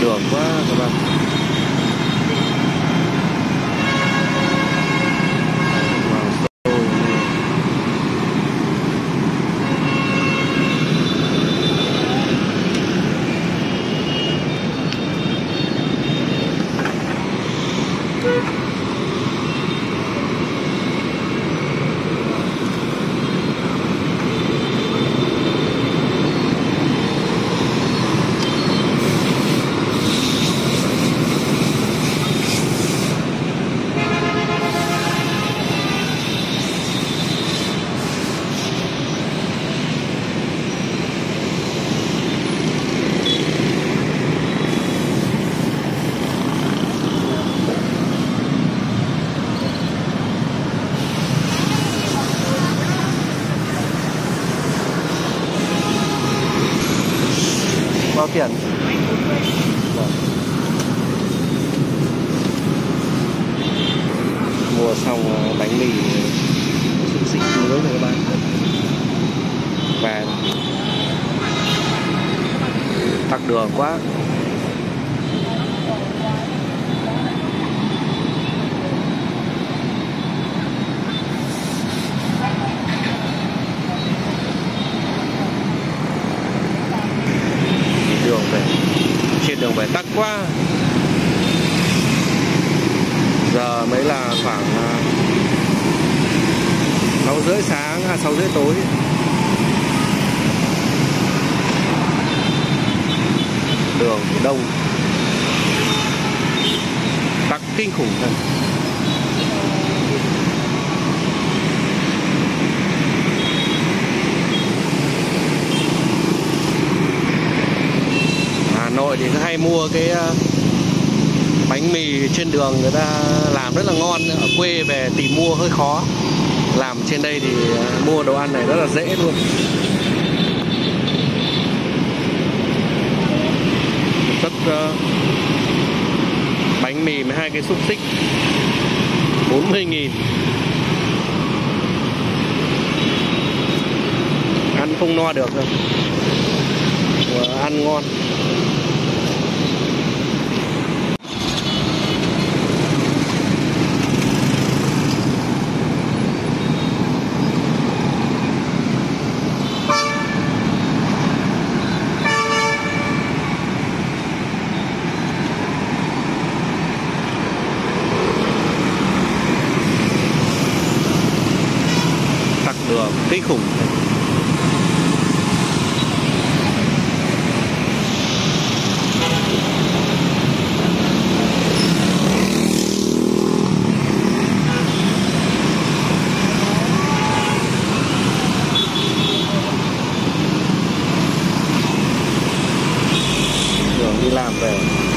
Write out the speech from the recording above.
đường quá các bạn. Bao tiền? Mua xong bánh mì xúc xích nướng rồi các bạn. Và tắc đường quá đường về trên đường về tắc quá giờ mới là khoảng à, sáu rưỡi sáng à sáu rưỡi tối. Đường thì đông. Tắc kinh khủng thật. Nội thì hay mua cái ờ, bánh mì trên đường người ta làm rất là ngon. Ở quê về tìm mua hơi khó. Làm trên đây thì ờ, mua đồ ăn này rất là dễ luôn. Rất uh, bánh mì với hai cái xúc xích. 40 nghìn. Ăn không no được đâu Và ăn ngon. kinh khủng. Đường đi làm về.